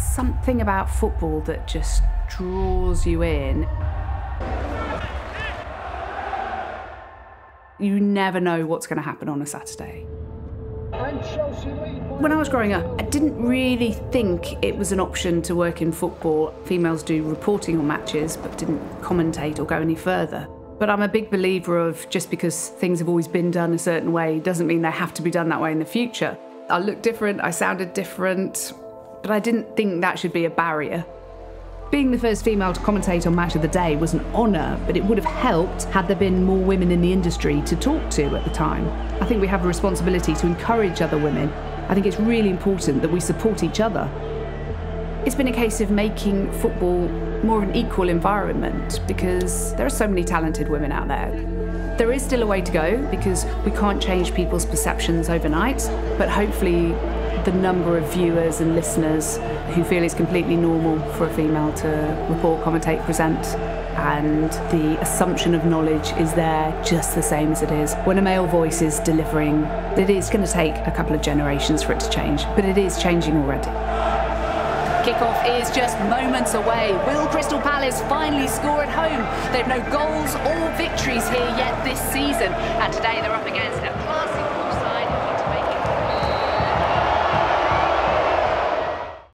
something about football that just draws you in. You never know what's going to happen on a Saturday. When I was growing up, I didn't really think it was an option to work in football. Females do reporting on matches, but didn't commentate or go any further. But I'm a big believer of just because things have always been done a certain way doesn't mean they have to be done that way in the future. I looked different, I sounded different, but I didn't think that should be a barrier. Being the first female to commentate on Match of the Day was an honour, but it would have helped had there been more women in the industry to talk to at the time. I think we have a responsibility to encourage other women. I think it's really important that we support each other. It's been a case of making football more of an equal environment because there are so many talented women out there. There is still a way to go because we can't change people's perceptions overnight, but hopefully the number of viewers and listeners who feel it's completely normal for a female to report, commentate, present, and the assumption of knowledge is there just the same as it is. When a male voice is delivering, it is going to take a couple of generations for it to change, but it is changing already. Kickoff is just moments away. Will Crystal Palace finally score at home? They've no goals or victories here yet this season, and today they're up against